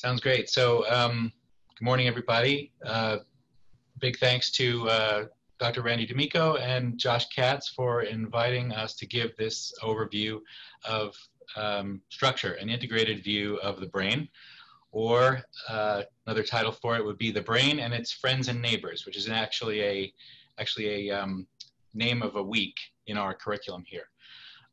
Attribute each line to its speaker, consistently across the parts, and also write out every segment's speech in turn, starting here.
Speaker 1: Sounds great. So, um, good morning, everybody. Uh, big thanks to uh, Dr. Randy D'Amico and Josh Katz for inviting us to give this overview of um, structure, an integrated view of the brain. Or uh, another title for it would be The Brain and Its Friends and Neighbors, which is actually a, actually a um, name of a week in our curriculum here.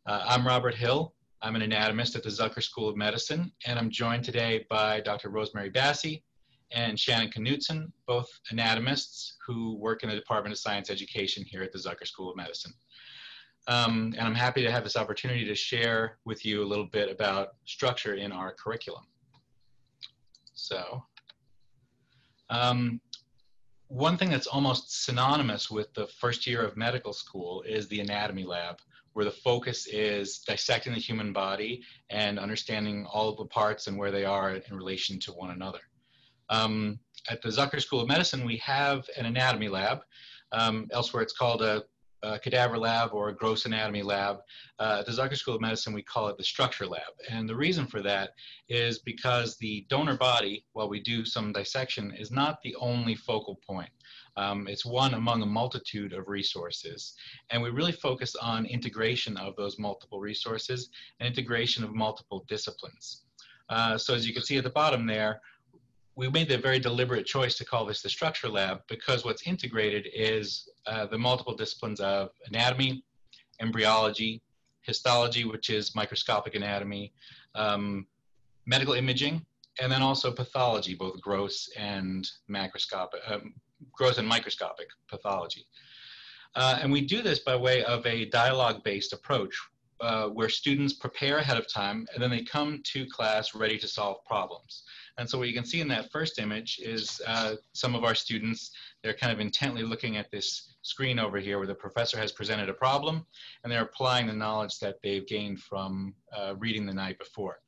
Speaker 1: Uh, I'm Robert Hill. I'm an anatomist at the Zucker School of Medicine, and I'm joined today by Dr. Rosemary Bassey and Shannon Knutson, both anatomists who work in the Department of Science Education here at the Zucker School of Medicine. Um, and I'm happy to have this opportunity to share with you a little bit about structure in our curriculum. So, um, one thing that's almost synonymous with the first year of medical school is the anatomy lab where the focus is dissecting the human body and understanding all the parts and where they are in relation to one another. Um, at the Zucker School of Medicine, we have an anatomy lab. Um, elsewhere, it's called a, a, cadaver lab or a gross anatomy lab. Uh, at the Zucker School of Medicine, we call it the structure lab. And the reason for that is because the donor body, while we do some dissection, is not the only focal point. Um, it's one among a multitude of resources. And we really focus on integration of those multiple resources and integration of multiple disciplines. Uh, so as you can see at the bottom there, we made the very deliberate choice to call this the structure lab because what's integrated is uh, the multiple disciplines of anatomy, embryology, histology, which is microscopic anatomy, um, medical imaging, and then also pathology, both gross and macroscopic, um, gross and microscopic pathology. Uh, and we do this by way of a dialogue-based approach uh, where students prepare ahead of time and then they come to class ready to solve problems. And so what you can see in that first image is uh, some of our students, they're kind of intently looking at this screen over here where the professor has presented a problem and they're applying the knowledge that they've gained from uh, reading the night before.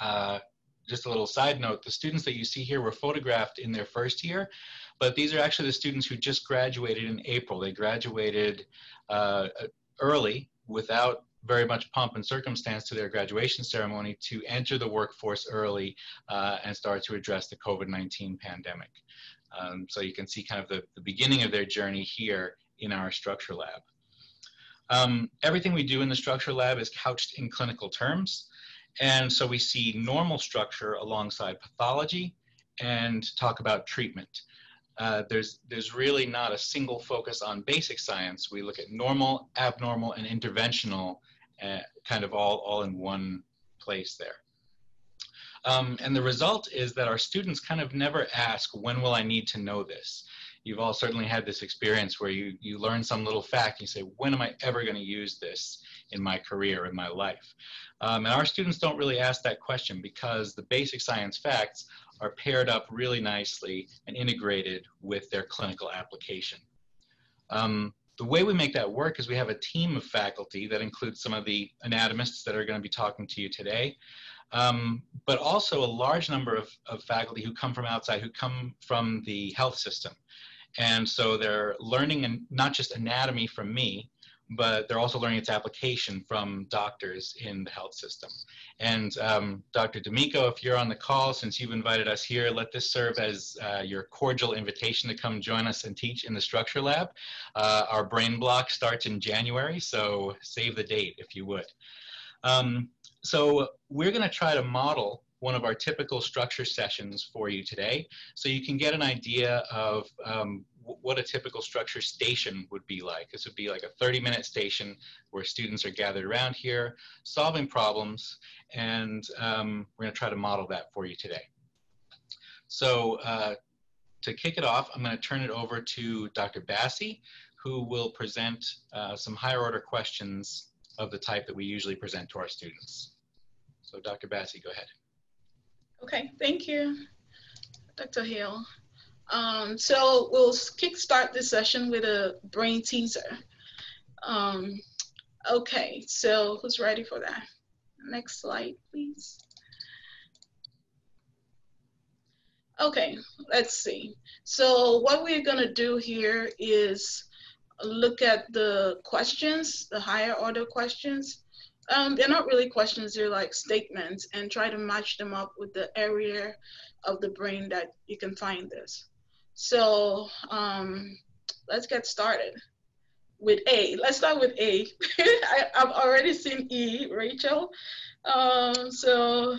Speaker 1: Uh, just a little side note, the students that you see here were photographed in their first year, but these are actually the students who just graduated in April. They graduated uh, early without very much pomp and circumstance to their graduation ceremony to enter the workforce early uh, and start to address the COVID-19 pandemic. Um, so you can see kind of the, the, beginning of their journey here in our structure lab. Um, everything we do in the structure lab is couched in clinical terms. And so we see normal structure alongside pathology and talk about treatment. Uh, there's, there's really not a single focus on basic science. We look at normal, abnormal, and interventional uh, kind of all, all in one place there. Um, and the result is that our students kind of never ask, when will I need to know this? You've all certainly had this experience where you, you learn some little fact and you say, when am I ever going to use this in my career, in my life? Um, and our students don't really ask that question because the basic science facts are paired up really nicely and integrated with their clinical application. Um, the way we make that work is we have a team of faculty that includes some of the anatomists that are going to be talking to you today, um, but also a large number of, of faculty who come from outside, who come from the health system. And so they're learning and not just anatomy from me, but they're also learning its application from doctors in the health system. And um, Dr. D'Amico, if you're on the call, since you've invited us here, let this serve as uh, your cordial invitation to come join us and teach in the structure lab. Uh, our brain block starts in January, so save the date if you would. Um, so we're gonna try to model one of our typical structure sessions for you today so you can get an idea of um, what a typical structure station would be like. This would be like a 30 minute station where students are gathered around here, solving problems, and um, we're gonna try to model that for you today. So uh, to kick it off, I'm gonna turn it over to Dr. Bassey, who will present uh, some higher order questions of the type that we usually present to our students. So Dr. Bassey, go ahead.
Speaker 2: Okay, thank you, Dr. Hill. Um, so we'll kickstart this session with a brain teaser. Um, okay, so who's ready for that? Next slide, please. Okay, let's see. So what we're gonna do here is look at the questions, the higher order questions. Um, they're not really questions, they're like statements and try to match them up with the area of the brain that you can find this. So um, let's get started with A. Let's start with A. I, I've already seen E, Rachel. Um, so,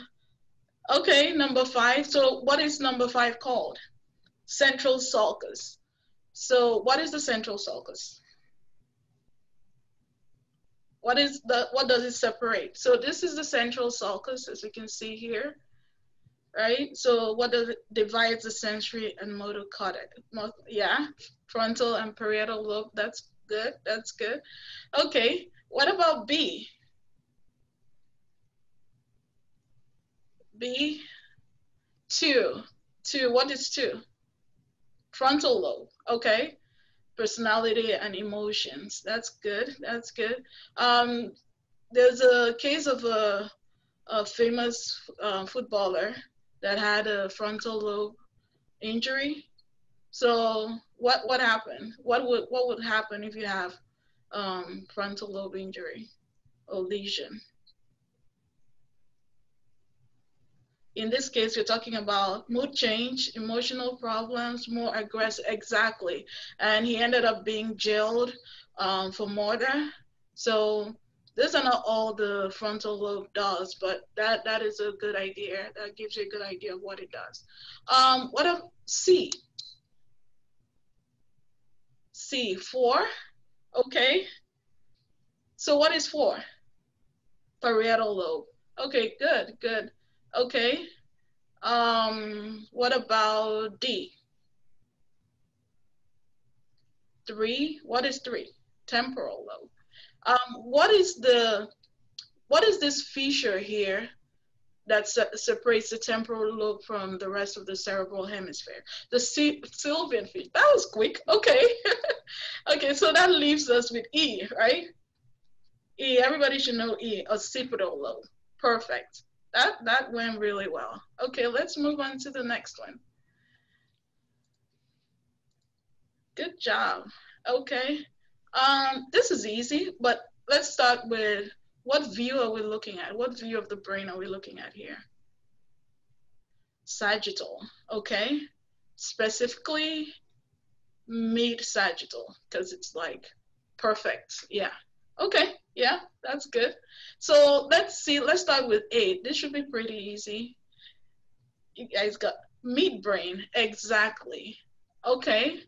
Speaker 2: okay, number five. So what is number five called? Central sulcus. So what is the central sulcus? What is the, what does it separate? So this is the central sulcus, as you can see here, right? So what does divides the sensory and motor cortex? Yeah, frontal and parietal lobe, that's good, that's good. Okay, what about B? B, two, two, what is two? Frontal lobe, okay personality and emotions. That's good. That's good. Um, there's a case of a, a famous uh, footballer that had a frontal lobe injury. So what what happened? What would what would happen if you have um, frontal lobe injury or lesion? in this case, you're talking about mood change, emotional problems, more aggressive, exactly. And he ended up being jailed um, for murder. So these are not all the frontal lobe does, but that, that is a good idea. That gives you a good idea of what it does. Um, what of C? C, four, okay. So what is four? Parietal lobe. Okay, good, good. Okay. Um, what about D? Three, what is three? Temporal lobe. Um, what is the, what is this feature here that se separates the temporal lobe from the rest of the cerebral hemisphere? The Sylvian fissure, that was quick, okay. okay, so that leaves us with E, right? E, everybody should know E, occipital lobe, perfect that that went really well. Okay, let's move on to the next one. Good job. Okay. Um, this is easy, but let's start with what view are we looking at? What view of the brain are we looking at here? Sagittal, okay? Specifically, mid sagittal, because it's like perfect. Yeah. Okay, yeah, that's good. So let's see, let's start with eight. This should be pretty easy. You guys got midbrain, exactly. Okay.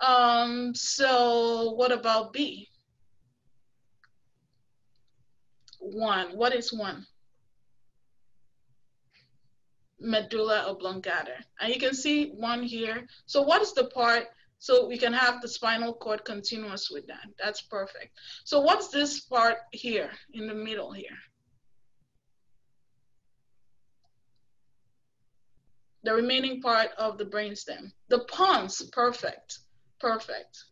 Speaker 2: Um, so what about B? One, what is one? Medulla oblongata. And you can see one here. So what is the part so we can have the spinal cord continuous with that. That's perfect. So what's this part here in the middle here? The remaining part of the brainstem. The pons, perfect, perfect,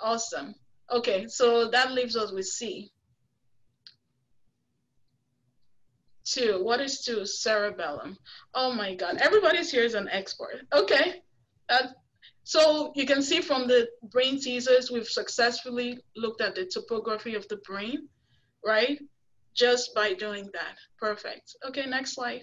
Speaker 2: awesome. Okay, so that leaves us with C. Two, what is two? Cerebellum. Oh my God, everybody's here is an expert. Okay, that, so you can see from the brain teasers, we've successfully looked at the topography of the brain, right? Just by doing that. Perfect. Okay, next slide.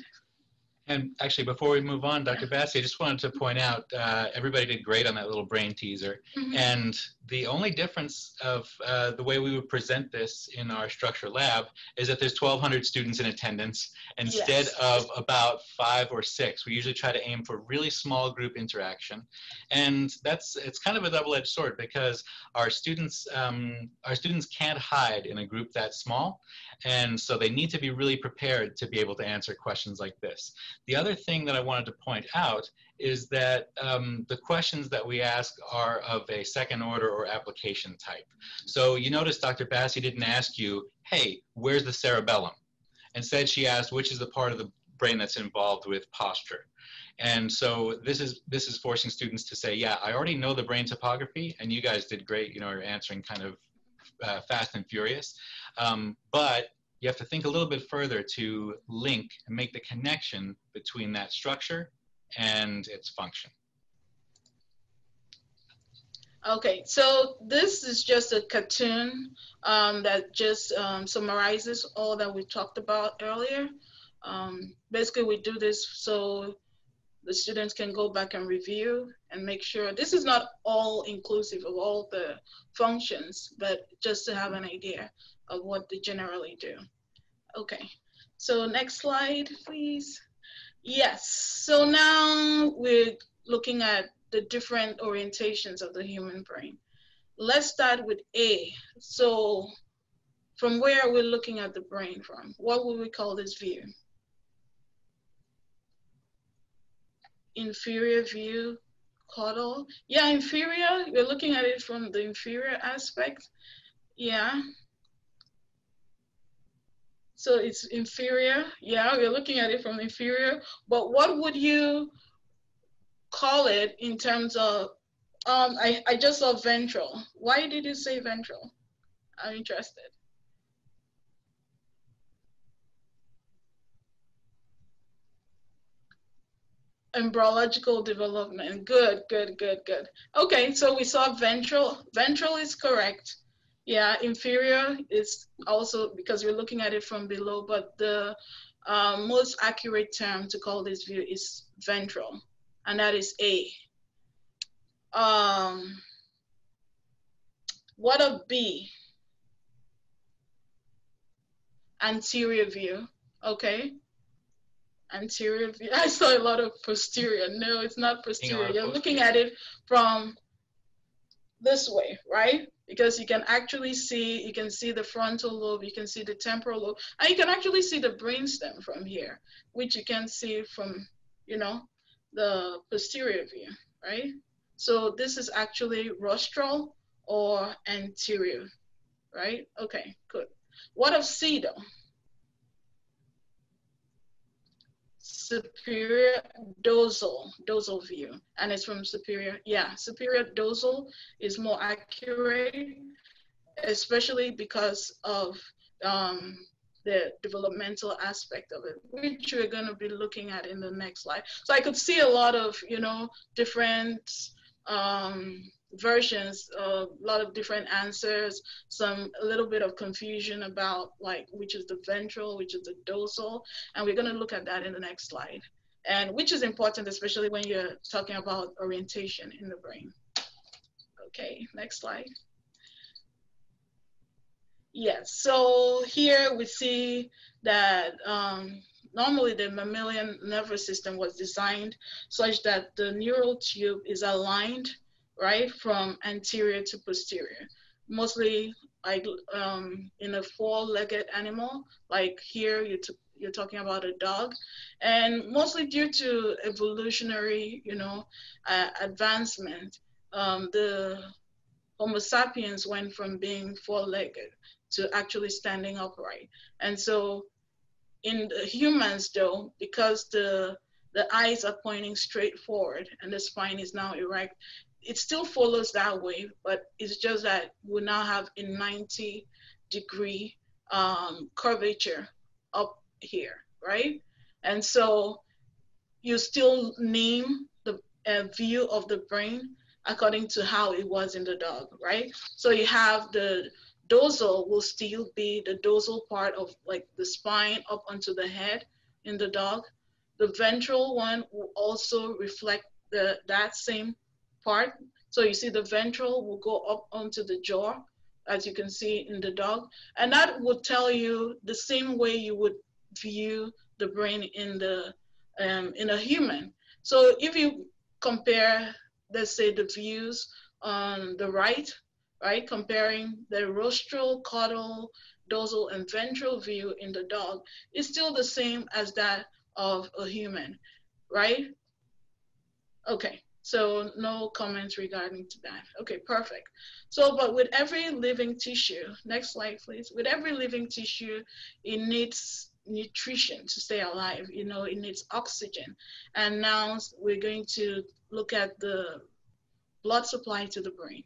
Speaker 1: And actually, before we move on, Dr. Bassey, I just wanted to point out uh, everybody did great on that little brain teaser. Mm-hmm. And the only difference of uh, the way we would present this in our structure lab is that there's 1,200 students in attendance instead yes. of about five or six. We usually try to aim for really small group interaction, and that's it's kind of a double-edged sword because our students um, our students can't hide in a group that small, and so they need to be really prepared to be able to answer questions like this. The other thing that I wanted to point out is that um, the questions that we ask are of a second order or application type. So you notice Dr. Bassey didn't ask you, hey, where's the cerebellum? Instead, she asked, which is the part of the brain that's involved with posture? And so this is this is forcing students to say, yeah, I already know the brain topography, and you guys did great. You know, you're answering kind of uh, fast and furious, um, but you have to think a little bit further to link and make the connection between that structure and its function.
Speaker 2: Okay, so this is just a cartoon um, that just um, summarizes all that we talked about earlier. Um, basically, we do this so the students can go back and review and make sure this is not all inclusive of all the functions, but just to have an idea of what they generally do. Okay, so next slide, please. Yes, so now we're looking at the different orientations of the human brain. Let's start with A. So from where are we looking at the brain from? What would we call this view? Inferior view, caudal. Yeah, inferior, you're looking at it from the inferior aspect. Yeah. So it's inferior. Yeah, you're looking at it from inferior. But what would you call it in terms of, um, I, I just saw ventral. Why did you say ventral? I'm interested. Embryological development. Good, good, good, good. Okay, so we saw ventral. Ventral is correct. Yeah, inferior is also because we're looking at it from below, but the uh, most accurate term to call this view is ventral and that is A. Um, what of B? Anterior view, okay. Anterior view, I saw a lot of posterior. No, it's not posterior. You're looking at it from this way, right? Because you can actually see, you can see the frontal lobe, you can see the temporal lobe, and you can actually see the brainstem from here, which you can see from, you know, the posterior view, right? So this is actually rostral or anterior, right? Okay, good. What of C though? Superior dorsal, dorsal view, and it's from superior, yeah, superior dorsal is more accurate, especially because of um, the developmental aspect of it, which we're going to be looking at in the next slide. So I could see a lot of, you know, different um, versions, a lot of different answers, some a little bit of confusion about like which is the ventral, which is the dorsal, and we're going to look at that in the next slide. And which is important, especially when you're talking about orientation in the brain. Okay, next slide. Yes, so here we see that um, normally the mammalian nervous system was designed such that the neural tube is aligned, right, from anterior to posterior. Mostly like um, in a four-legged animal, like here you you're talking about a dog, and mostly due to evolutionary, you know, uh, advancement, um, the Homo sapiens went from being four-legged to actually standing upright. And so in humans though, because the the eyes are pointing straight forward and the spine is now erect, it still follows that way, but it's just that we now have a 90 degree um, curvature up here, right? And so you still name the uh, view of the brain according to how it was in the dog, right? So you have the dorsal will still be the dorsal part of like the spine up onto the head in the dog. The ventral one will also reflect the that same part. So you see the ventral will go up onto the jaw, as you can see in the dog. And that would tell you the same way you would view the brain in the um, in a human. So if you compare, let's say the views on the right right? Comparing the rostral, caudal, dorsal, and ventral view in the dog is still the same as that of a human, right? Okay, so no comments regarding to that. Okay, perfect. So, but with every living tissue, next slide, please. With every living tissue, it needs nutrition to stay alive. You know, it needs oxygen. And now we're going to look at the blood supply to the brain.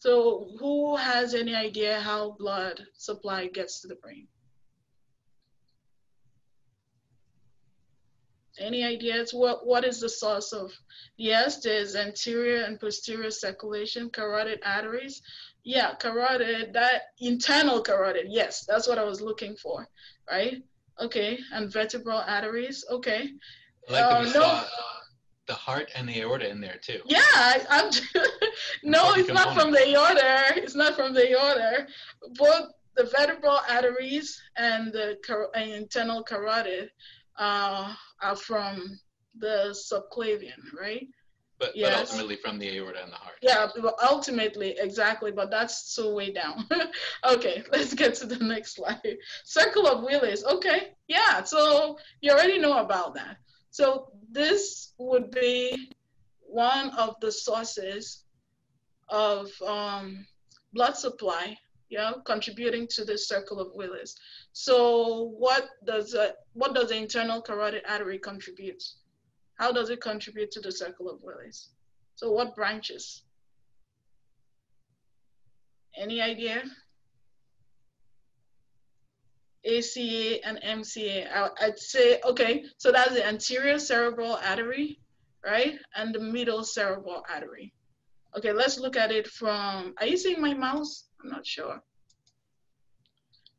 Speaker 2: So who has any idea how blood supply gets to the brain? Any ideas? What What is the source of? Yes, there's anterior and posterior circulation, carotid arteries. Yeah, carotid, that internal carotid. Yes, that's what I was looking for, right? Okay, and vertebral arteries. Okay.
Speaker 1: I like uh, no. the heart and the aorta in there too.
Speaker 2: Yeah, I, am no, it's not from the aorta. It's not from the aorta. Both the vertebral arteries and the car- internal carotid uh, are from the subclavian, right?
Speaker 1: But, yes. but ultimately from the aorta and the heart.
Speaker 2: Yeah, ultimately, exactly, but that's so way down. okay, let's get to the next slide. Circle of Willis. Okay, yeah, so you already know about that. So this would be one of the sources of um, blood supply yeah, contributing to the circle of Willis. So what does a, what does the internal carotid artery contribute? How does it contribute to the circle of Willis? So what branches? Any idea? ACA and MCA. I'd say, okay, so that's the anterior cerebral artery, right? And the middle cerebral artery. Okay, let's look at it from, are you seeing my mouse? I'm not sure.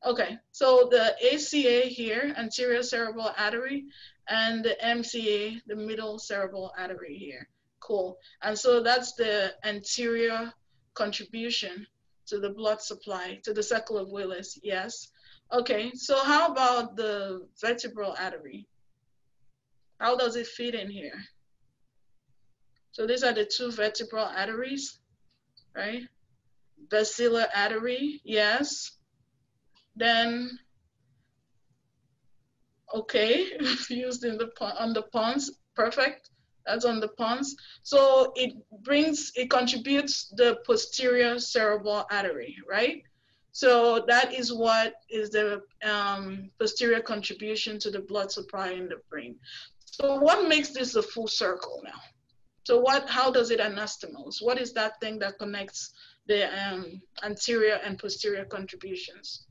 Speaker 2: Okay, so the ACA here, anterior cerebral artery, and the MCA, the middle cerebral artery here. Cool. And so that's the anterior contribution to the blood supply, to the circle of Willis, yes. Okay, so how about the vertebral artery? How does it fit in here? So these are the two vertebral arteries, right? Basilar artery, yes. Then, okay, used in the on the pons, perfect. That's on the pons. So it brings, it contributes the posterior cerebral artery, right? So that is what is the um, posterior contribution to the blood supply in the brain. So what makes this a full circle now? So what, how does it anastomose? What is that thing that connects the um, anterior and posterior contributions?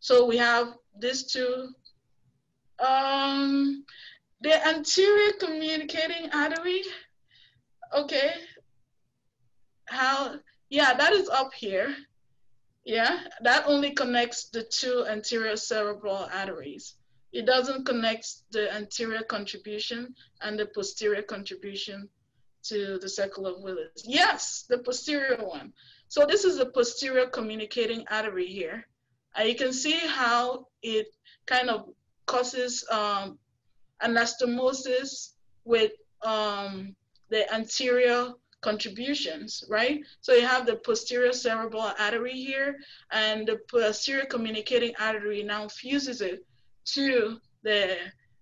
Speaker 2: So we have these two. Um, the anterior communicating artery, okay. How, yeah, that is up here. Yeah, that only connects the two anterior cerebral arteries. It doesn't connect the anterior contribution and the posterior contribution to the circle of Willis. Yes, the posterior one. So this is the posterior communicating artery here. And you can see how it kind of causes um, anastomosis with um, the anterior contributions, right? So you have the posterior cerebral artery here, and the posterior communicating artery now fuses it to the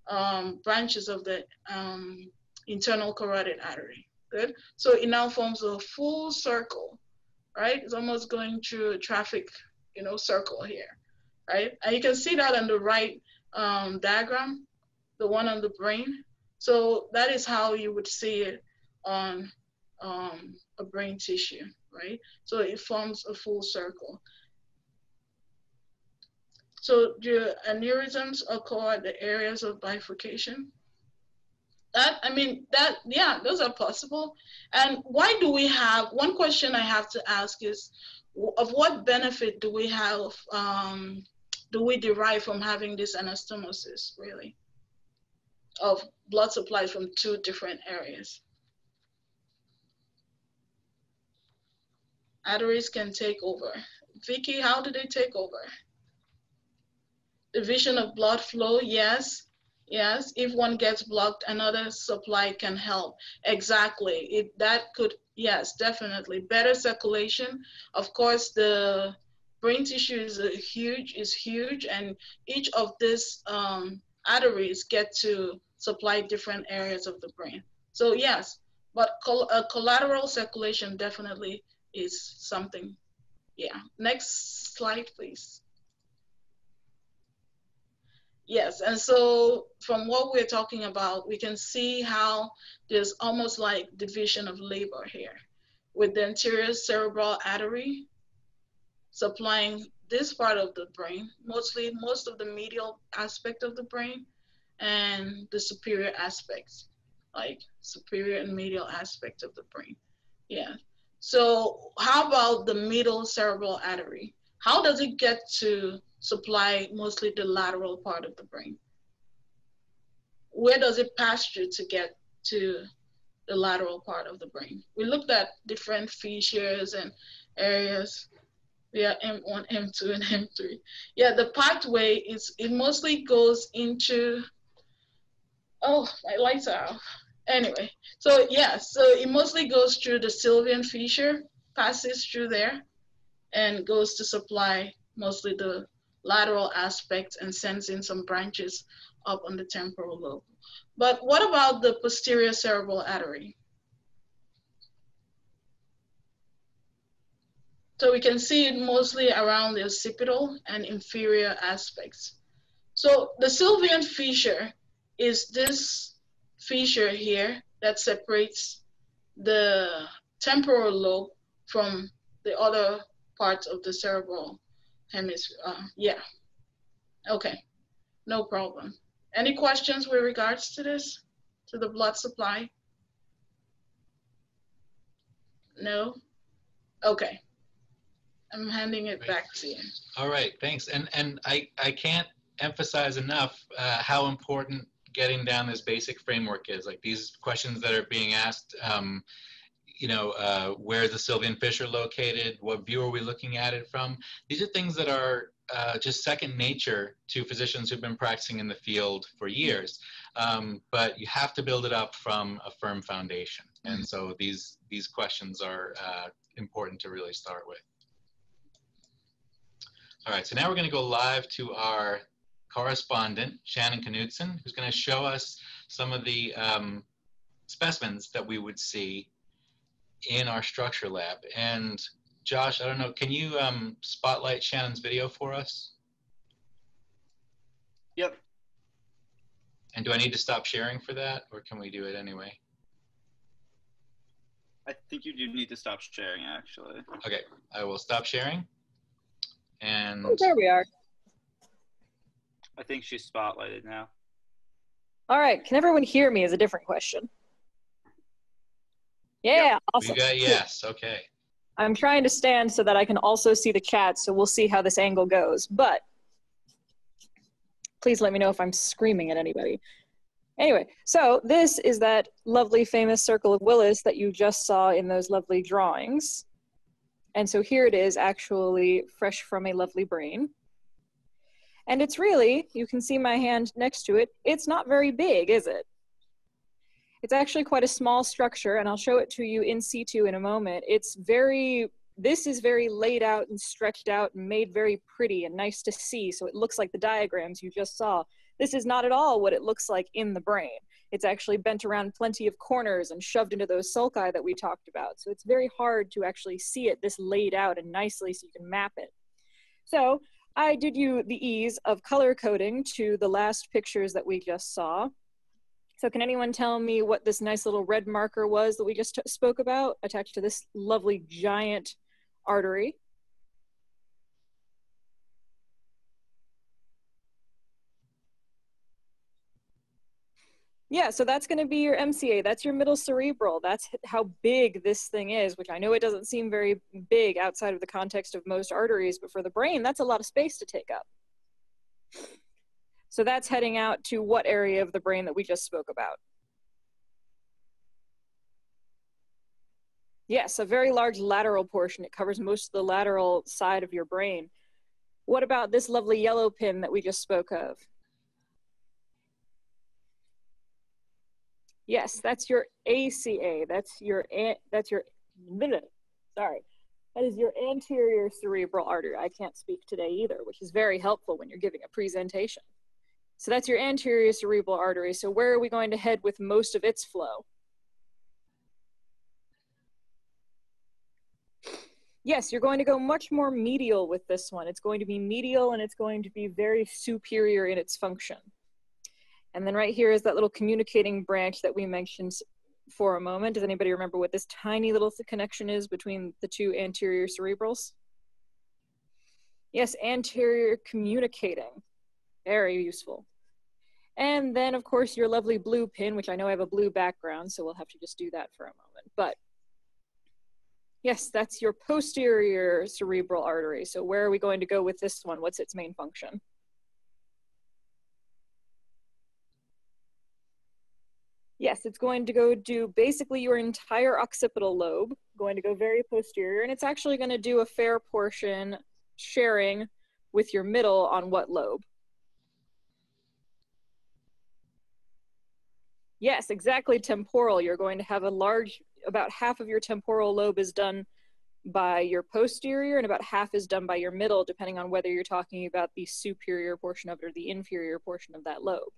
Speaker 2: um, branches of the um, internal carotid artery. Good. So it now forms a full circle, right? It's almost going through a traffic you know, circle here, right? And you can see that on the right um, diagram, the one on the brain. So that is how you would see it on um, a brain tissue, right? So it forms a full circle. So do aneurysms occur at the areas of bifurcation? That, I mean, that, yeah, those are possible. And why do we have, one question I have to ask is, of what benefit do we have, um, do we derive from having this anastomosis, really, of blood supply from two different areas? Arteries can take over. Vicky, how do they take over? Division of blood flow, yes. Yes, if one gets blocked, another supply can help. Exactly. It, that could Yes, definitely. Better circulation. Of course, the brain tissue is huge, is huge, and each of these um, arteries get to supply different areas of the brain. So yes, but col collateral circulation definitely is something. Yeah. Next slide, please. Yes, and so from what we're talking about, we can see how there's almost like division of labor here with the anterior cerebral artery supplying this part of the brain, mostly most of the medial aspect of the brain and the superior aspects, like superior and medial aspect of the brain. Yeah. So how about the middle cerebral artery? How does it get to supply mostly the lateral part of the brain? Where does it pass through to get to the lateral part of the brain? We looked at different features and areas. We Yeah, M1, M2, and M3. Yeah, the pathway is, it mostly goes into, oh, my lights are off. Anyway, so yeah, so it mostly goes through the Sylvian fissure, passes through there, and goes to supply mostly the lateral aspect and sends in some branches up on the temporal lobe. But what about the posterior cerebral artery? So we can see it mostly around the occipital and inferior aspects. So the Sylvian fissure is this fissure here that separates the temporal lobe from the other parts of the cerebral hemisphere. Uh, yeah. Okay, no problem. Any questions with regards to this, to the blood supply? No? Okay. I'm handing it back to you.
Speaker 1: All right, thanks. And and I, I can't emphasize enough uh, how important getting down this basic framework is. Like these questions that are being asked, um, you know, uh, where the Sylvian fissure located? What view are we looking at it from? These are things that are uh, just second nature to physicians who've been practicing in the field for years. Um, but you have to build it up from a firm foundation. And so these, these questions are uh, important to really start with. All right, so now we're gonna go live to our correspondent, Shannon Knutson, who's gonna show us some of the um, specimens that we would see in our structure lab. And Josh, I don't know, can you um, spotlight Shannon's video for us?
Speaker 3: Yep.
Speaker 1: And do I need to stop sharing for that, or can we do it anyway?
Speaker 3: I think you do need to stop sharing, actually.
Speaker 1: Okay, I will stop sharing. And
Speaker 4: oh, there we are.
Speaker 3: I think she's spotlighted now.
Speaker 4: All right, can everyone hear me is a different question. Yeah, yep. awesome.
Speaker 1: We got yes, okay.
Speaker 4: I'm trying to stand so that I can also see the chat, so we'll see how this angle goes. But please let me know if I'm screaming at anybody. Anyway, so this is that lovely famous circle of Willis that you just saw in those lovely drawings. And so here it is actually fresh from a lovely brain. And it's really, you can see my hand next to it, it's not very big, is it? It's actually quite a small structure, and I'll show it to you in situ in a moment. It's very, this is very laid out and stretched out and made very pretty and nice to see, so it looks like the diagrams you just saw. This is not at all what it looks like in the brain. It's actually bent around plenty of corners and shoved into those sulci that we talked about. So it's very hard to actually see it this laid out and nicely so you can map it. So I did you the ease of color coding to the last pictures that we just saw. So can anyone tell me what this nice little red marker was that we just spoke about attached to this lovely giant artery? Yeah, so that's going to be your MCA. That's your middle cerebral. That's how big this thing is, which I know it doesn't seem very big outside of the context of most arteries, but for the brain, that's a lot of space to take up. So that's heading out to what area of the brain that we just spoke about? Yes, a very large lateral portion. It covers most of the lateral side of your brain. What about this lovely yellow pin that we just spoke of? Yes, that's your ACA. That's your that's your sorry. That is your anterior cerebral artery. I can't speak today either, which is very helpful when you're giving a presentation. So that's your anterior cerebral artery. So where are we going to head with most of its flow? Yes, you're going to go much more medial with this one. It's going to be medial and it's going to be very superior in its function. And then right here is that little communicating branch that we mentioned for a moment. Does anybody remember what this tiny little connection is between the two anterior cerebrals? Yes, anterior communicating. Very useful. And then, of course, your lovely blue pin, which I know I have a blue background, so we'll have to just do that for a moment. But yes, that's your posterior cerebral artery. So where are we going to go with this one? What's its main function? Yes, it's going to go do basically your entire occipital lobe, going to go very posterior, and it's actually going to do a fair portion sharing with your middle on what lobe? Yes, exactly temporal. You're going to have a large, about half of your temporal lobe is done by your posterior and about half is done by your middle, depending on whether you're talking about the superior portion of it or the inferior portion of that lobe.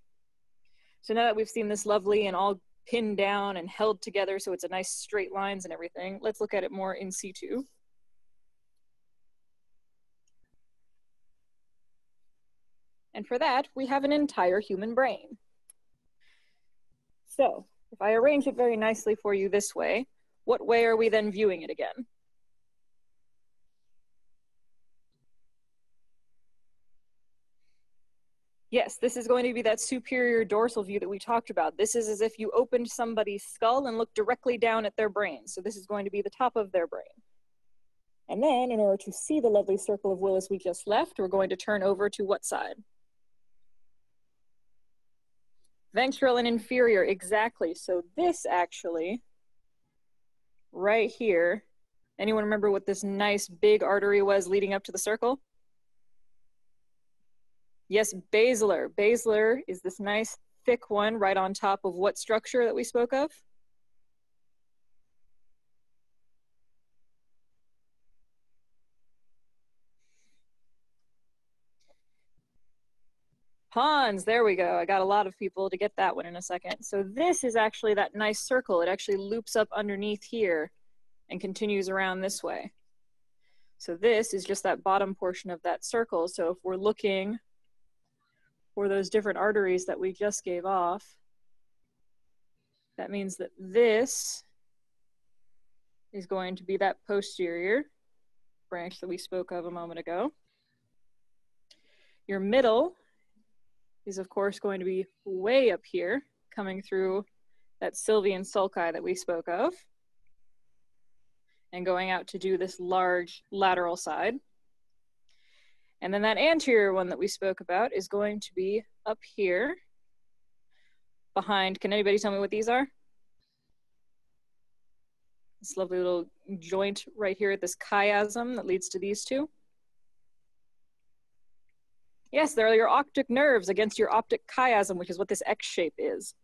Speaker 4: So now that we've seen this lovely and all pinned down and held together so it's a nice straight lines and everything, let's look at it more in situ. And for that, we have an entire human brain. So if I arrange it very nicely for you this way, what way are we then viewing it again? Yes, this is going to be that superior dorsal view that we talked about. This is as if you opened somebody's skull and looked directly down at their brain. So this is going to be the top of their brain. And then in order to see the lovely circle of Willis we just left, we're going to turn over to what side? Ventral and inferior, exactly. So this actually, right here, anyone remember what this nice big artery was leading up to the circle? Yes, basilar. Basilar is this nice thick one right on top of what structure that we spoke of? Pons, there we go. I got a lot of people to get that one in a second. So this is actually that nice circle. It actually loops up underneath here and continues around this way. So this is just that bottom portion of that circle. So if we're looking for those different arteries that we just gave off, that means that this is going to be that posterior branch that we spoke of a moment ago. Your middle is of course going to be way up here, coming through that Sylvian sulci that we spoke of, and going out to do this large lateral side. And then that anterior one that we spoke about is going to be up here behind, can anybody tell me what these are? This lovely little joint right here at this chiasm that leads to these two. Yes, there are your optic nerves against your optic chiasm, which is what this X shape is.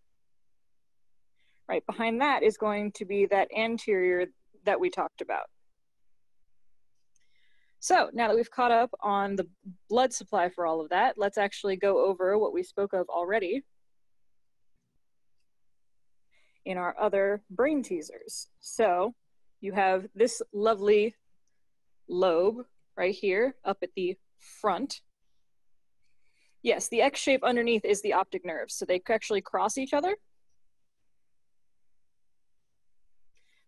Speaker 4: Right behind that is going to be that anterior that we talked about. So now that we've caught up on the blood supply for all of that, let's actually go over what we spoke of already in our other brain teasers. So you have this lovely lobe right here up at the front Yes, the X shape underneath is the optic nerve, so they actually cross each other.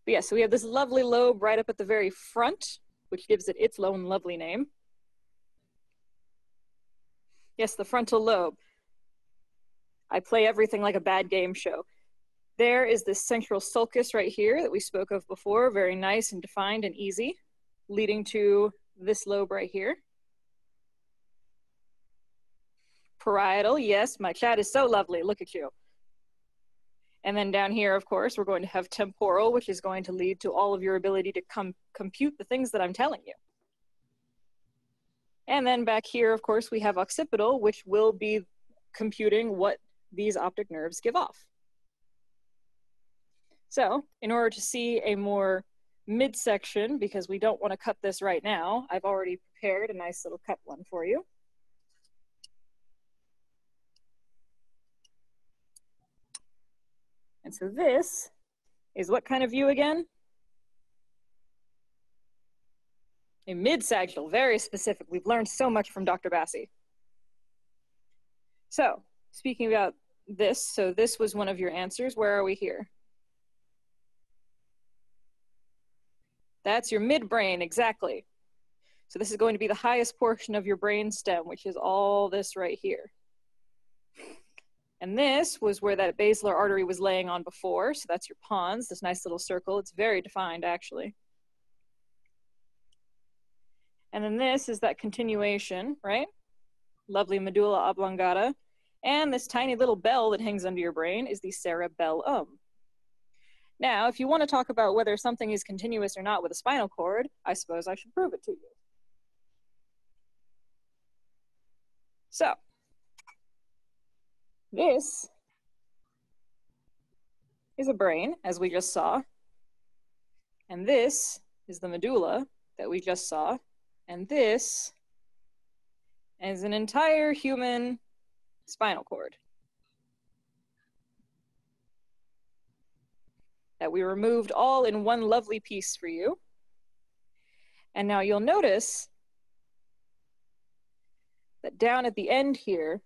Speaker 4: But yeah, so we have this lovely lobe right up at the very front, which gives it its own lovely name. Yes, the frontal lobe. I play everything like a bad game show. There is this central sulcus right here that we spoke of before, very nice and defined and easy, leading to this lobe right here. Parietal. Yes, my chat is so lovely. Look at you. And then down here, of course, we're going to have temporal, which is going to lead to all of your ability to com compute the things that I'm telling you. And then back here, of course, we have occipital, which will be computing what these optic nerves give off. So in order to see a more midsection, because we don't want to cut this right now, I've already prepared a nice little cut one for you. And so this is what kind of view again? A mid-sagittal, very specific. We've learned so much from Dr. Bassey. So speaking about this, so this was one of your answers. Where are we here? That's your midbrain, exactly. So this is going to be the highest portion of your brain stem, which is all this right here. And this was where that basilar artery was laying on before. So that's your pons, this nice little circle. It's very defined, actually. And then this is that continuation, right? Lovely medulla oblongata. And this tiny little bell that hangs under your brain is the cerebellum. Now, if you want to talk about whether something is continuous or not with a spinal cord, I suppose I should prove it to you. So, this is a brain, as we just saw. And this is the medulla that we just saw. And this is an entire human spinal cord that we removed all in one lovely piece for you. And now you'll notice that down at the end here,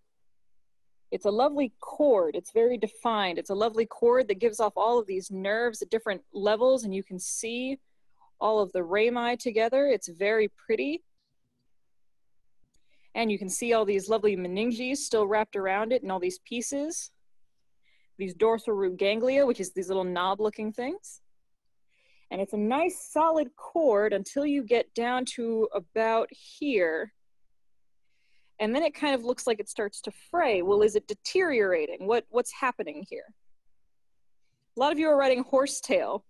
Speaker 4: it's a lovely cord. It's very defined. It's a lovely cord that gives off all of these nerves at different levels, and you can see all of the rami together. It's very pretty. And you can see all these lovely meninges still wrapped around it and all these pieces. These dorsal root ganglia, which is these little knob-looking things. And it's a nice solid cord until you get down to about here and then it kind of looks like it starts to fray. Well, is it deteriorating? What, what's happening here? A lot of you are writing horsetail.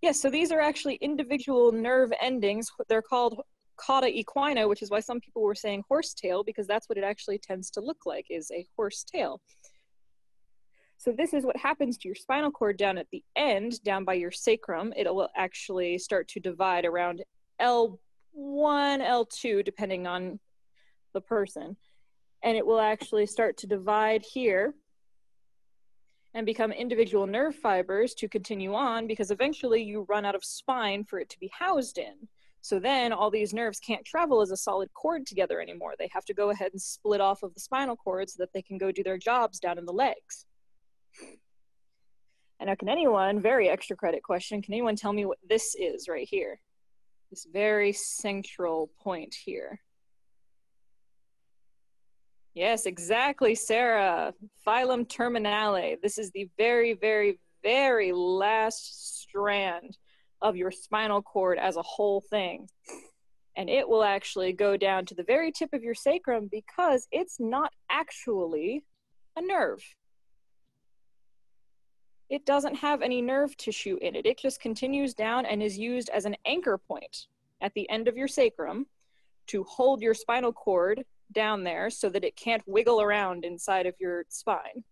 Speaker 4: Yes, so these are actually individual nerve endings. They're called cauda equina, which is why some people were saying horsetail, because that's what it actually tends to look like, is a horse tail. So this is what happens to your spinal cord down at the end, down by your sacrum. It will actually start to divide around L1, L2, depending on the person. And it will actually start to divide here and become individual nerve fibers to continue on because eventually you run out of spine for it to be housed in. So then all these nerves can't travel as a solid cord together anymore. They have to go ahead and split off of the spinal cord so that they can go do their jobs down in the legs. And now, can anyone, very extra credit question, can anyone tell me what this is right here? This very central point here. Yes, exactly, Sarah. Filum terminale. This is the very, very, very last strand of your spinal cord as a whole thing. And it will actually go down to the very tip of your sacrum because it's not actually a nerve it doesn't have any nerve tissue in it. It just continues down and is used as an anchor point at the end of your sacrum to hold your spinal cord down there so that it can't wiggle around inside of your spine.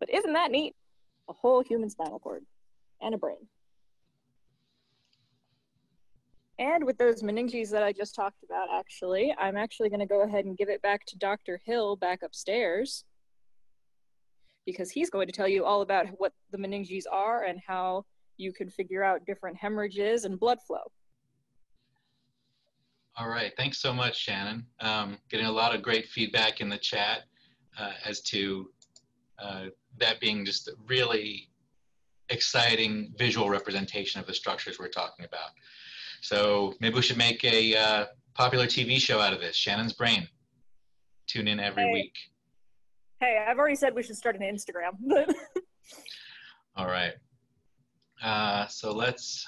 Speaker 4: But isn't that neat? A whole human spinal cord and a brain. And with those meninges that I just talked about, actually, I'm actually going to go ahead and give it back to Dr. Hill back upstairs because he's going to tell you all about what the meninges are and how you can figure out different hemorrhages and blood flow.
Speaker 1: All right, thanks so much, Shannon. Um, getting a lot of great feedback in the chat uh, as to uh, that being just a really exciting visual representation of the structures we're talking about. So maybe we should make a uh, popular TV show out of this, Shannon's Brain. Tune in every hey. week.
Speaker 4: Hey, I've already said we should start an Instagram.
Speaker 1: All right. Uh, so let's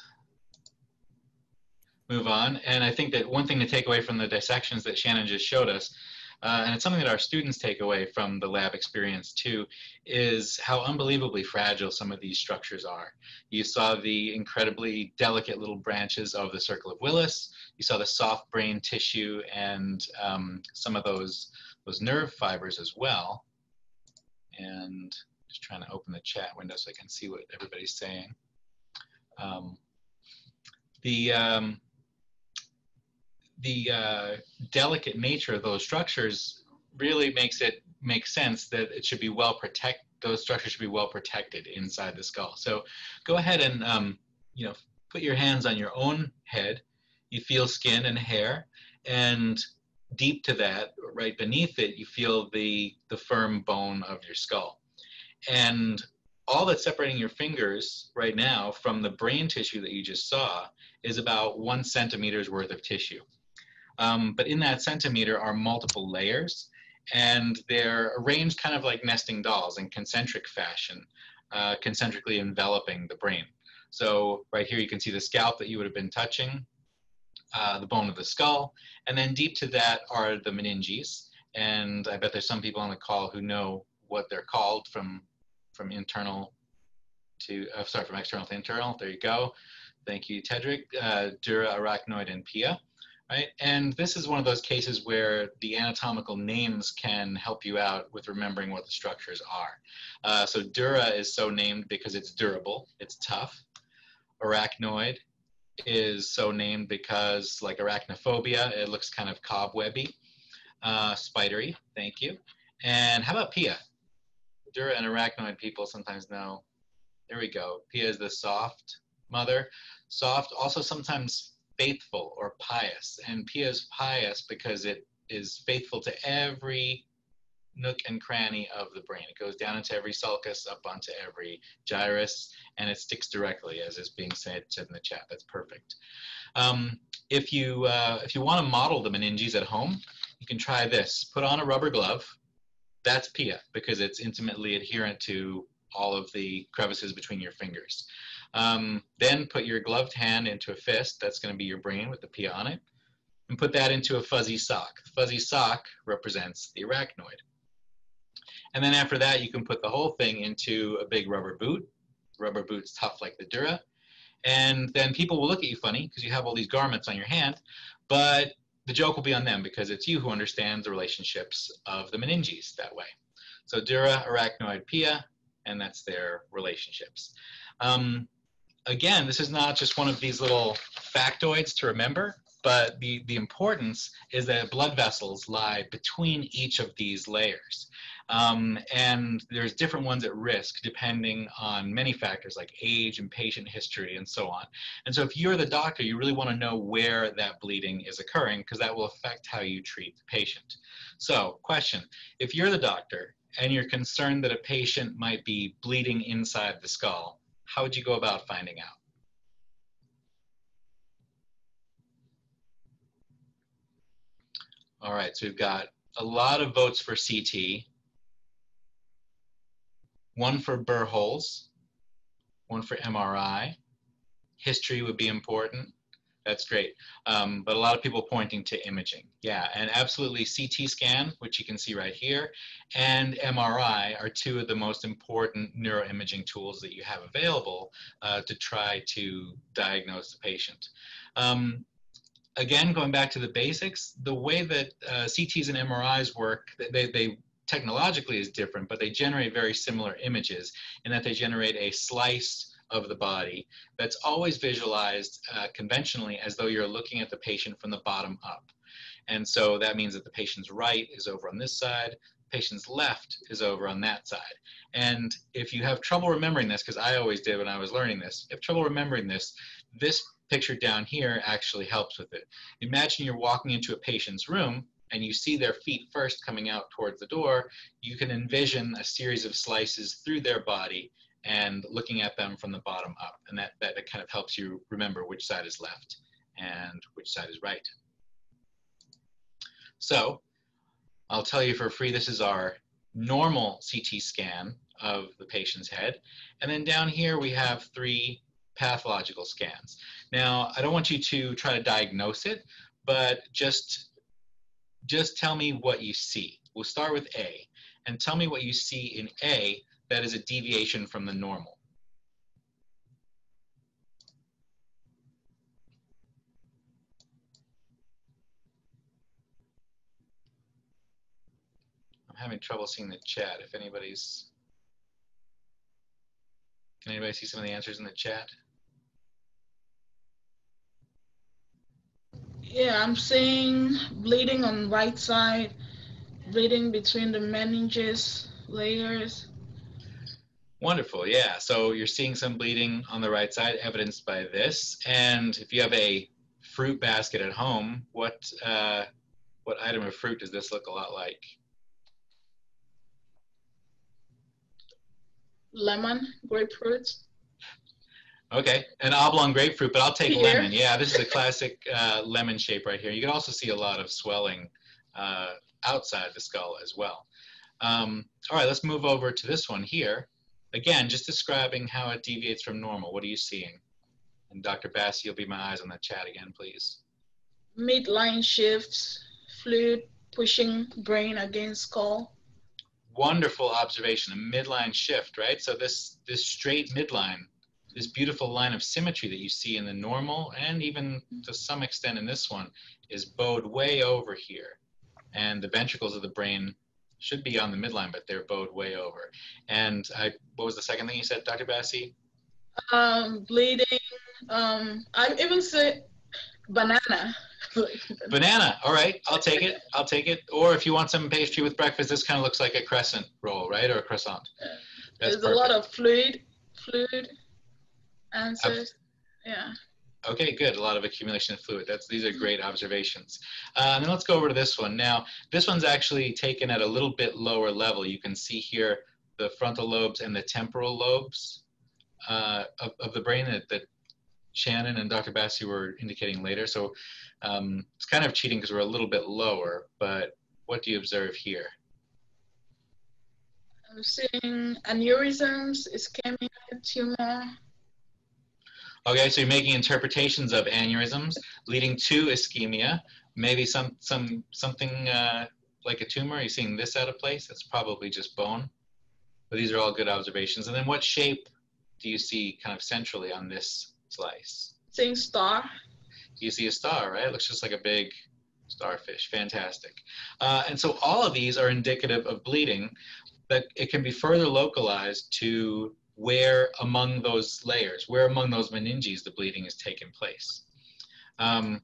Speaker 1: move on. And I think that one thing to take away from the dissections that Shannon just showed us uh, and it's something that our students take away from the lab experience too, is how unbelievably fragile some of these structures are. You saw the incredibly delicate little branches of the circle of Willis. You saw the soft brain tissue and um, some of those, those nerve fibers as well. And just trying to open the chat window so I can see what everybody's saying. Um, the, um, the uh, delicate nature of those structures really makes it make sense that it should be well protect those structures should be well protected inside the skull so go ahead and um, you know put your hands on your own head you feel skin and hair and deep to that, right beneath it, you feel the, the firm bone of your skull. And all that's separating your fingers right now from the brain tissue that you just saw is about one centimeter's worth of tissue. Um, but in that centimeter are multiple layers, and they're arranged kind of like nesting dolls in concentric fashion, uh, concentrically enveloping the brain. So right here you can see the scalp that you would have been touching, uh, the bone of the skull, and then deep to that are the meninges. And I bet there's some people on the call who know what they're called from from internal to, uh, sorry, from external to internal. There you go. Thank you, Tedric. Uh, dura, arachnoid, and pia. Right? And this is one of those cases where the anatomical names can help you out with remembering what the structures are. Uh, so dura is so named because it's durable, it's tough. Arachnoid is so named because, like arachnophobia, it looks kind of cobwebby. Uh, spidery, thank you. And how about pia? Dura and arachnoid people sometimes know. There we go. Pia is the soft mother. Soft, also sometimes faithful or pious. And Pia is pious because it is faithful to every nook and cranny of the brain. It goes down into every sulcus, up onto every gyrus, and it sticks directly, as is being said, in the chat. That's perfect. Um, if you uh, if you want to model the meninges at home, you can try this. Put on a rubber glove. That's PIA because it's intimately adherent to all of the crevices between your fingers. Um, then put your gloved hand into a fist. That's going to be your brain with the PIA on it. And put that into a fuzzy sock. Fuzzy sock represents the arachnoid. And then after that, you can put the whole thing into a big rubber boot. Rubber boot's tough like the Dura. And then people will look at you funny because you have all these garments on your hand, but the joke will be on them because it's you who understands the relationships of the meninges that way. So Dura, arachnoid, pia, and that's their relationships. Um, again, this is not just one of these little factoids to remember, but the, the importance is that blood vessels lie between each of these layers. Um, and there's different ones at risk depending on many factors like age and patient history and so on. And so if you're the doctor, you really want to know where that bleeding is occurring because that will affect how you treat the patient. So question, if you're the doctor and you're concerned that a patient might be bleeding inside the skull, how would you go about finding out? All right, so we've got a lot of votes for CT, one for burr holes, one for MRI. History would be important. That's great. Um, but a lot of people pointing to imaging. Yeah, and absolutely CT scan, which you can see right here, and MRI are two of the most important neuroimaging tools that you have available uh, to try to diagnose the patient. Um, again, going back to the basics, the way that uh, CTs and MRIs work, they, they technologically is different, but they generate very similar images in that they generate a slice of the body that's always visualized uh, conventionally as though you're looking at the patient from the bottom up. And so that means that the patient's right is over on this side, patient's left is over on that side. And if you have trouble remembering this, because I always did when I was learning this, if you have trouble remembering this, this picture down here actually helps with it. Imagine you're walking into a patient's room and you see their feet first coming out towards the door, you can envision a series of slices through their body and looking at them from the bottom up. And that, that, kind of helps you remember which side is left and which side is right. So I'll tell you for free, this is our normal CT scan of the patient's head. And then down here we have three pathological scans. Now, I don't want you to try to diagnose it, but just just tell me what you see. We'll start with A, and tell me what you see in A that is a deviation from the normal. I'm having trouble seeing the chat. If anybody's, can anybody see some of the answers in the chat?
Speaker 2: Yeah, I'm seeing bleeding on the right side, bleeding between the meninges layers.
Speaker 1: Wonderful, yeah. So you're seeing some bleeding on the right side, evidenced by this. And if you have a fruit basket at home, what uh, what item of fruit does this look a lot like?
Speaker 2: Lemon, grapefruit.
Speaker 1: Okay, an oblong grapefruit, but I'll take
Speaker 2: Here.
Speaker 1: lemon. Yeah, this is a classic uh, lemon shape right here. You can also see a lot of swelling uh, outside the skull as well. Um, all right, let's move over to this one here. Again, just describing how it deviates from normal. What are you seeing? And Dr. Bassey, you'll be my eyes on the chat again, please.
Speaker 2: Midline shifts, fluid pushing brain against skull.
Speaker 1: Wonderful observation, a midline shift, right? So this, this straight midline, this beautiful line of symmetry that you see in the normal and even to some extent in this one is bowed way over here. And the ventricles of the brain should be on the midline, but they're bowed way over. And I, what was the second thing you said, Dr. Bassey?
Speaker 2: Um, bleeding. Um, I even say banana.
Speaker 1: Banana. All right, I'll take it. I'll take it. Or if you want some pastry with breakfast, this kind of looks like a crescent roll, right, or a croissant. That's
Speaker 2: There's a lot of fluid, fluid answers. Yeah.
Speaker 1: Okay, good. A lot of accumulation of fluid. That's these are great observations. Uh, and let's go over to this one. Now, this one's actually taken at a little bit lower level. You can see here the frontal lobes and the temporal lobes uh, of, of the brain that, that Shannon and Dr. Bassey were indicating later. So um, it's kind of cheating because we're a little bit lower. But what do you observe here?
Speaker 2: I'm seeing aneurysms, ischemia, tumor.
Speaker 1: Okay, so you're making interpretations of aneurysms leading to ischemia, maybe some some something uh, like a tumor. You're seeing this out of place. That's probably just bone. But these are all good observations. And then what shape do you see kind of centrally on this slice?
Speaker 2: Seeing star.
Speaker 1: You see a star, right? It looks just like a big starfish. Fantastic. Uh, and so all of these are indicative of bleeding, but it can be further localized to where among those layers, where among those meninges the bleeding is taking place. Um,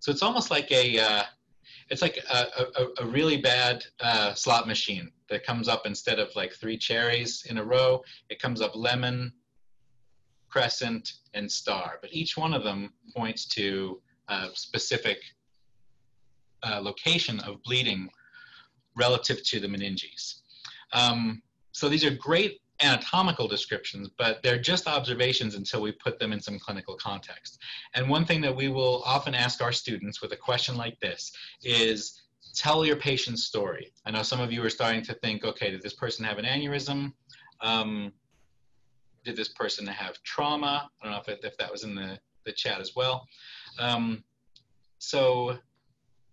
Speaker 1: so it's almost like a, uh, it's like a, a, a really bad uh, slot machine that comes up instead of like three cherries in a row, it comes up lemon, crescent, and star. But each one of them points to a specific uh, location of bleeding relative to the meninges. Um, so these are great anatomical descriptions, but they're just observations until we put them in some clinical context. And one thing that we will often ask our students with a question like this is, tell your patient's story. I know some of you are starting to think, okay, did this person have an aneurysm? Um, did this person have trauma? I don't know if, if that was in the, the chat as well. Um, so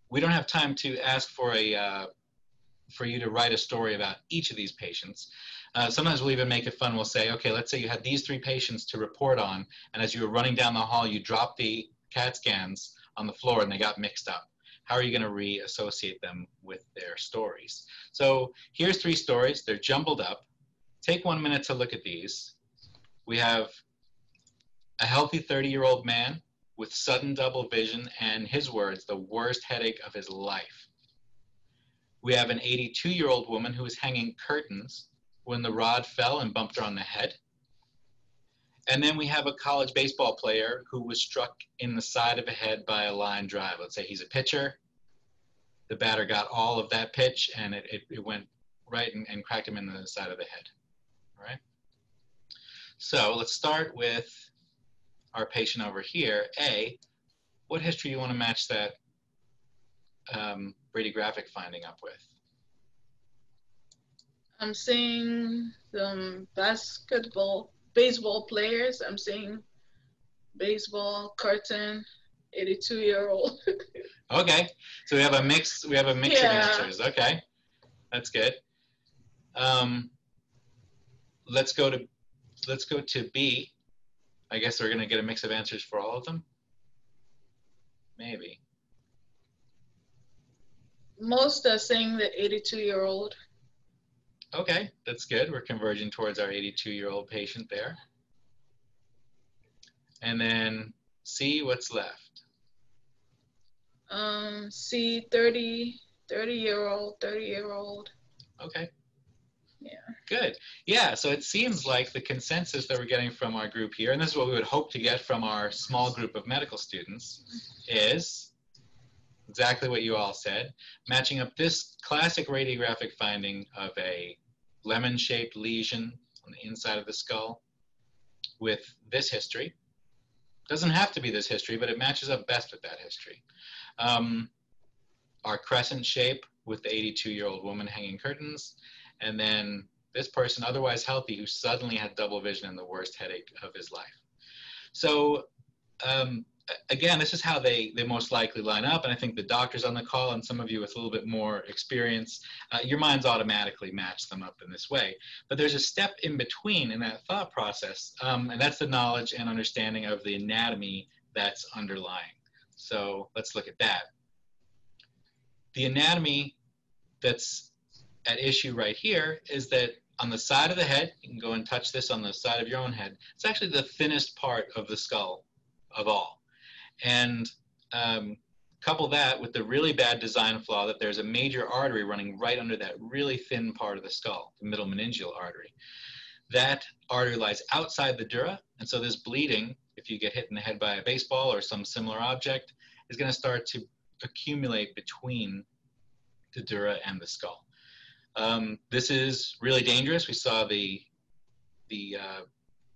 Speaker 1: we don't have time to ask for a uh, for you to write a story about each of these patients. Uh, sometimes we'll even make it fun. We'll say, okay, let's say you had these three patients to report on, and as you were running down the hall, you dropped the CAT scans on the floor and they got mixed up. How are you going to re-associate them with their stories? So here's three stories. They're jumbled up. Take one minute to look at these. We have a healthy 30-year-old man with sudden double vision and his words, the worst headache of his life. We have an 82 year old woman who is hanging curtains when the rod fell and bumped her on the head. And then we have a college baseball player who was struck in the side of the head by a line drive. Let's say he's a pitcher. The batter got all of that pitch and it, it, it went right and, and cracked him in the side of the head. All right. So let's start with our patient over here. A, what history do you want to match that um, radiographic finding up with?
Speaker 2: I'm seeing some basketball, baseball players. I'm seeing baseball curtain, 82 year old.
Speaker 1: Okay, so we have a mix. We have a mix
Speaker 2: Yeah.
Speaker 1: of answers. Okay, that's good. Um, let's go to let's go to B. I guess we're gonna get a mix of answers for all of them. Maybe.
Speaker 2: Most are saying the 82 year old.
Speaker 1: Okay, that's good. We're converging towards our 82 year old patient there. And then C, what's left?
Speaker 2: Um, C 30, 30 year old, 30 year old.
Speaker 1: Okay.
Speaker 2: Yeah.
Speaker 1: Good. Yeah, so it seems like the consensus that we're getting from our group here, and this is what we would hope to get from our small group of medical students, is exactly what you all said, matching up this classic radiographic finding of a lemon-shaped lesion on the inside of the skull with this history. Doesn't have to be this history, but it matches up best with that history. Um, our crescent shape with the 82-year-old woman hanging curtains, and then this person, otherwise healthy, who suddenly had double vision and the worst headache of his life. So um, again, this is how they, they most likely line up. And I think the doctors on the call and some of you with a little bit more experience, uh, your minds automatically match them up in this way. But there's a step in between in that thought process, um, and that's the knowledge and understanding of the anatomy that's underlying. So let's look at that. The anatomy that's at issue right here is that on the side of the head, you can go and touch this on the side of your own head, it's actually the thinnest part of the skull of all. And um, couple that with the really bad design flaw that there's a major artery running right under that really thin part of the skull, the middle meningeal artery. That artery lies outside the dura, and so this bleeding, if you get hit in the head by a baseball or some similar object, is going to start to accumulate between the dura and the skull. Um, this is really dangerous. We saw the the uh,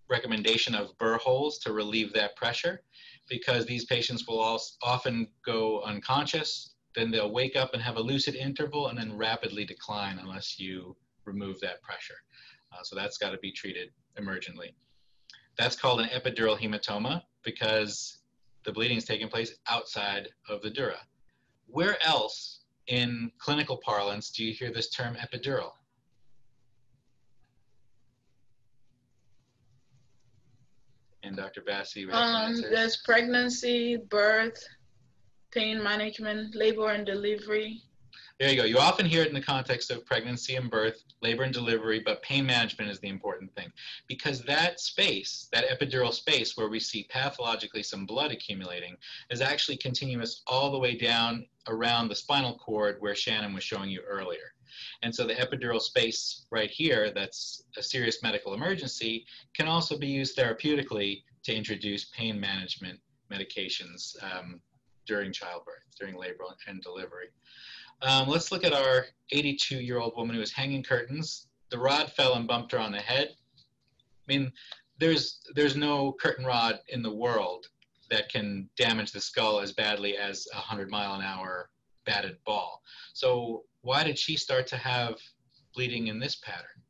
Speaker 1: recommendation of burr holes to relieve that pressure because these patients will also often go unconscious, then they'll wake up and have a lucid interval and then rapidly decline unless you remove that pressure. Uh, so that's got to be treated emergently. That's called an epidural hematoma because the bleeding is taking place outside of the dura. Where else in clinical parlance do you hear this term epidural? And Dr. Bassey.
Speaker 2: Um, there's pregnancy, birth, pain management, labor and delivery.
Speaker 1: There you go. You often hear it in the context of pregnancy and birth, labor and delivery, but pain management is the important thing because that space, that epidural space where we see pathologically some blood accumulating, is actually continuous all the way down around the spinal cord where Shannon was showing you earlier. And so the epidural space right here, that's a serious medical emergency, can also be used therapeutically to introduce pain management medications um, during childbirth, during labor and delivery. Um, let's look at our 82 year old woman who was hanging curtains. The rod fell and bumped her on the head. I mean, there's, there's no curtain rod in the world that can damage the skull as badly as a 100 mile an hour batted ball. So why did she start to have bleeding in this pattern?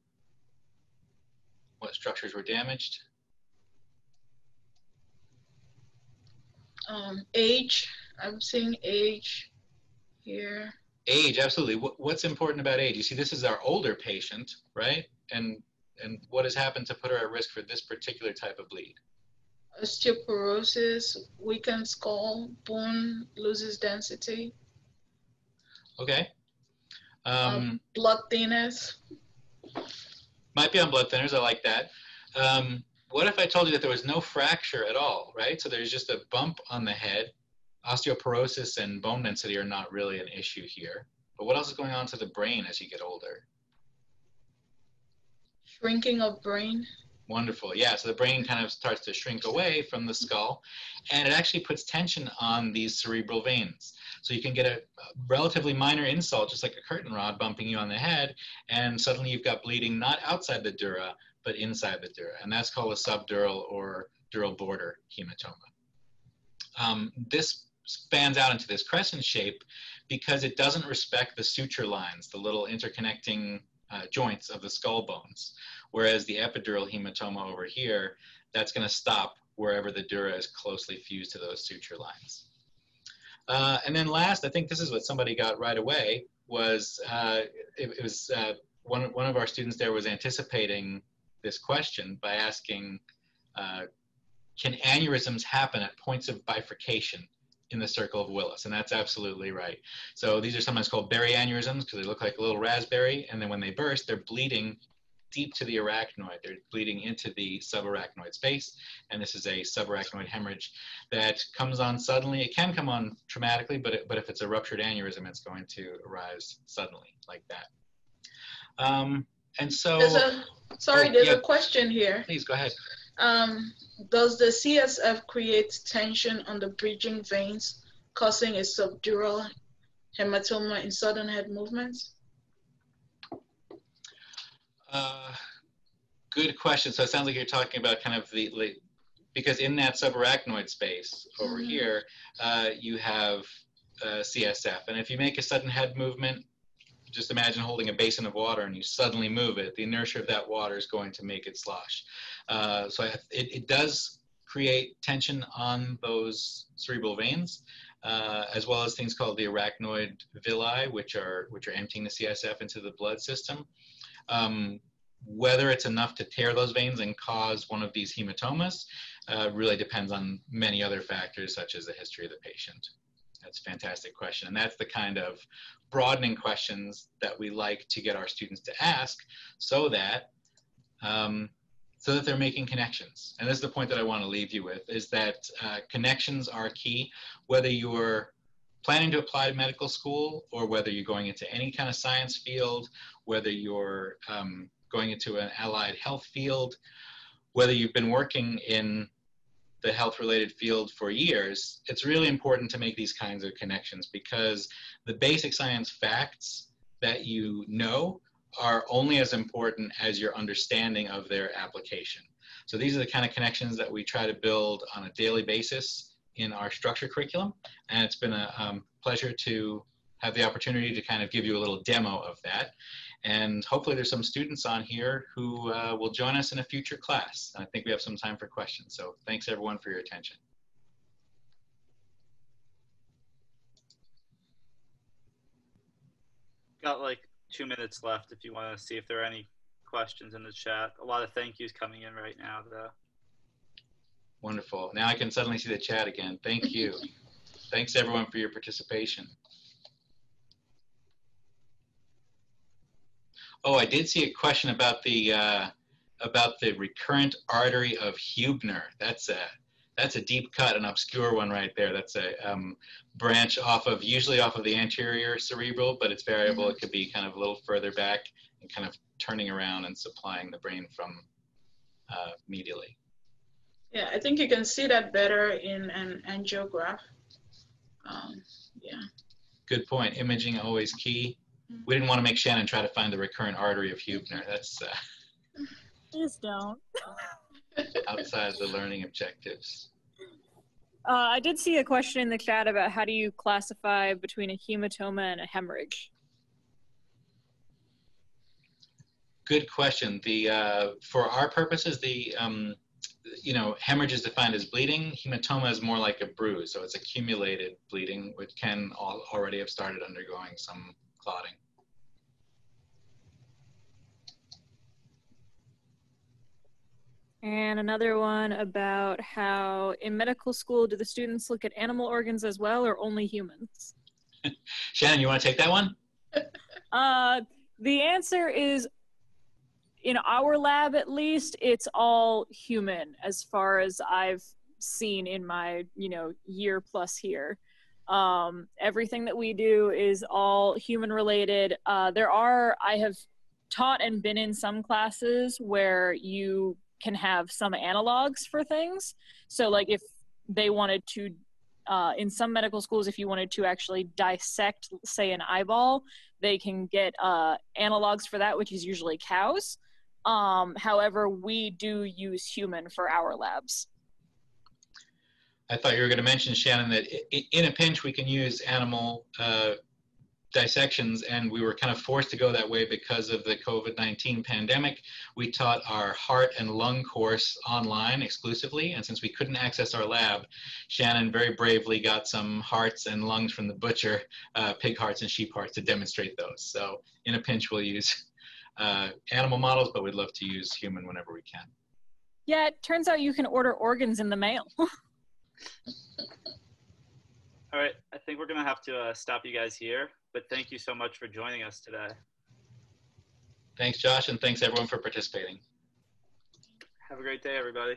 Speaker 1: What structures were damaged?
Speaker 2: Um, age, I'm seeing age here.
Speaker 1: Age, absolutely. What, what's important about age? You see, this is our older patient, right? And and what has happened to put her at risk for this particular type of bleed?
Speaker 2: Osteoporosis, weakened skull, bone loses density.
Speaker 1: Okay. Um, um,
Speaker 2: blood thinners.
Speaker 1: Might be on blood thinners. I like that. Um, what if I told you that there was no fracture at all, right? So there's just a bump on the head. Osteoporosis and bone density are not really an issue here. But what else is going on to the brain as you get older?
Speaker 2: Shrinking of brain.
Speaker 1: Wonderful. Yeah, so the brain kind of starts to shrink away from the skull, and it actually puts tension on these cerebral veins. So you can get a, relatively minor insult, just like a curtain rod bumping you on the head, and suddenly you've got bleeding not outside the dura, but inside the dura. And that's called a subdural or dural border hematoma. Um, this spans out into this crescent shape because it doesn't respect the suture lines, the little interconnecting uh, joints of the skull bones. Whereas the epidural hematoma over here, that's going to stop wherever the dura is closely fused to those suture lines. Uh, and then last, I think this is what somebody got right away, was uh, it, it, was uh, one, one of our students there was anticipating this question by asking, uh, can aneurysms happen at points of bifurcation in the circle of Willis? And that's absolutely right. So these are sometimes called berry aneurysms because they look like a little raspberry, and then when they burst, they're bleeding deep to the arachnoid. They're bleeding into the subarachnoid space, and this is a subarachnoid hemorrhage that comes on suddenly. It can come on traumatically, but, it, but if it's a ruptured aneurysm, it's going to arise suddenly like that. Um, and so...
Speaker 2: There's a, sorry, oh, there's yeah. a question here.
Speaker 1: Please, go ahead.
Speaker 2: Um, does the CSF create tension on the bridging veins causing a subdural hematoma in sudden head movements?
Speaker 1: Uh, good question. So it sounds like you're talking about kind of the, like, because in that subarachnoid space over
Speaker 2: Mhm.
Speaker 1: here, uh, you have uh, CSF. And if you make a sudden head movement, just imagine holding a basin of water and you suddenly move it, the inertia of that water is going to make it slosh. Uh, so I, it, it does create tension on those cerebral veins, uh, as well as things called the arachnoid villi, which are, which are emptying the CSF into the blood system. Um, whether it's enough to tear those veins and cause one of these hematomas uh, really depends on many other factors, such as the history of the patient. That's a fantastic question. And that's the kind of broadening questions that we like to get our students to ask so that um, so that they're making connections. And this is the point that I want to leave you with is that uh, connections are key, whether you're planning to apply to medical school or whether you're going into any kind of science field, whether you're um, going into an allied health field, whether you've been working in the health related field for years, it's really important to make these kinds of connections because the basic science facts that you know are only as important as your understanding of their application. So these are the kind of connections that we try to build on a daily basis in our structure curriculum. And it's been a um, pleasure to have the opportunity to kind of give you a little demo of that. And hopefully there's some students on here who uh, will join us in a future class. I think we have some time for questions. So thanks everyone for your attention.
Speaker 3: Got like two minutes left if you want to see if there are any questions in the chat. A lot of thank yous coming in right now, though.
Speaker 1: Wonderful. Now I can suddenly see the chat again. Thank you. Thanks everyone for your participation. Oh, I did see a question about the uh, about the recurrent artery of Heubner. That's a that's a deep cut, an obscure one right there. That's a um, branch off of usually off of the anterior cerebral, but it's variable. It could be kind of a little further back and kind of turning around and supplying the brain from uh, medially.
Speaker 2: Yeah, I think you can see that better in an angiograph. Um, yeah.
Speaker 1: Good point. Imaging always key. We didn't want to make Shannon try to find the recurrent artery of Heubner. That's uh,
Speaker 4: Please don't.
Speaker 1: outside the learning objectives.
Speaker 4: Uh, I did see a question in the chat about how do you classify between a hematoma and a hemorrhage?
Speaker 1: Good question. The uh, for our purposes, the um, you know hemorrhage is defined as bleeding. Hematoma is more like a bruise, so it's accumulated bleeding, which can all, already have started undergoing some clotting.
Speaker 4: And another one about how in medical school, do the students look at animal organs as well or only humans?
Speaker 1: Shannon, you want to take that one?
Speaker 4: Uh, the answer is in our lab, at least, it's all human as far as I've seen in my, you know, year plus here. Um, everything that we do is all human related. Uh, there are, I have taught and been in some classes where you can have some analogs for things. So, like, if they wanted to, uh, in some medical schools, if you wanted to actually dissect, say, an eyeball, they can get uh, analogs for that, which is usually cows. Um, however, we do use human for our labs.
Speaker 1: I thought you were going to mention, Shannon, that in a pinch we can use animal uh, dissections, and we were kind of forced to go that way because of the COVID 19 pandemic. We taught our heart and lung course online exclusively, and since we couldn't access our lab, Shannon very bravely got some hearts and lungs from the butcher, uh, pig hearts and sheep hearts, to demonstrate those. So, in a pinch, we'll use uh, animal models, but we'd love to use human whenever we can.
Speaker 4: Yeah, it turns out you can order organs in the mail.
Speaker 3: All right, I think we're gonna have to uh, stop you guys here, but thank you so much for joining us today.
Speaker 1: Thanks, Josh, and thanks everyone for participating.
Speaker 3: Have a great day, everybody.